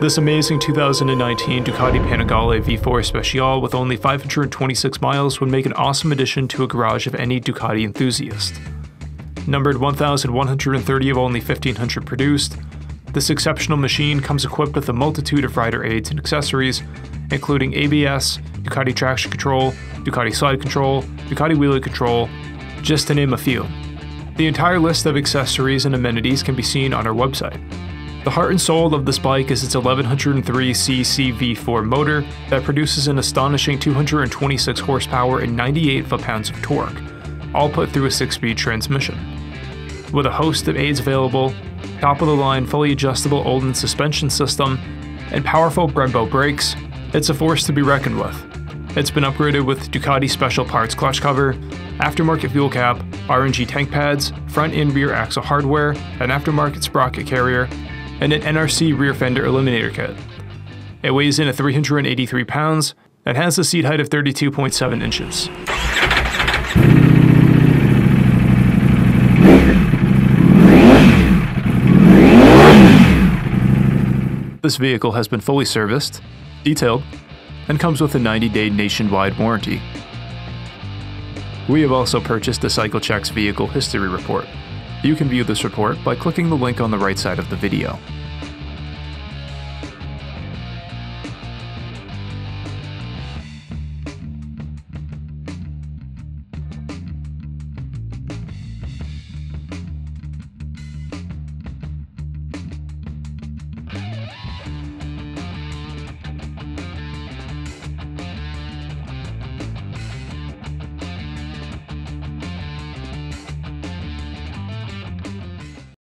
This amazing 2019 Ducati Panigale V4 Speciale with only 526 miles would make an awesome addition to a garage of any Ducati enthusiast. Numbered 1,130 of only 1,500 produced, this exceptional machine comes equipped with a multitude of rider aids and accessories, including ABS, Ducati traction control, Ducati slide control, Ducati wheelie control, just to name a few. The entire list of accessories and amenities can be seen on our website. The heart and soul of this bike is its 1103cc V4 motor that produces an astonishing 226 horsepower and 98 foot-pounds of torque, all put through a 6-speed transmission. With a host of aids available, top-of-the-line fully adjustable Öhlins suspension system, and powerful Brembo brakes, it's a force to be reckoned with. It's been upgraded with Ducati special parts clutch cover, aftermarket fuel cap, R&G tank pads, front and rear axle hardware, an aftermarket sprocket carrier, and an NRC rear fender eliminator kit. It weighs in at 383 pounds and has a seat height of 32.7 inches. This vehicle has been fully serviced, detailed, and comes with a 90-day nationwide warranty. We have also purchased the CycleChex Vehicle History Report. You can view this report by clicking the link on the right side of the video.